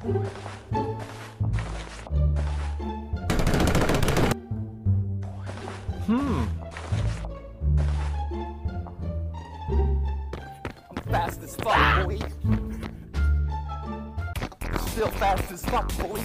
Hmm. I'm fast as fuck, boy. Still fast as fuck, boy.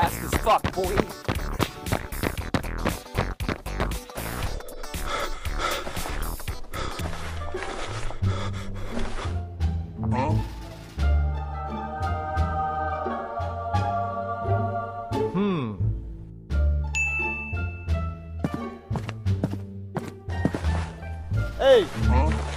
Fast as fuck, boy. Hey!